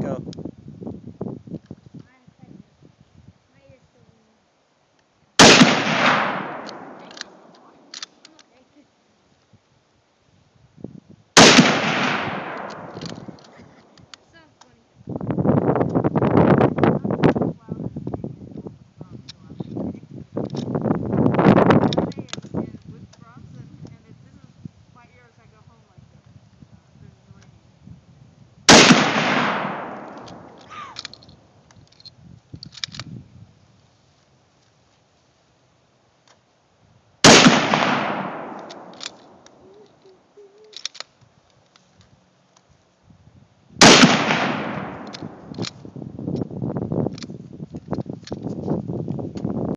Go.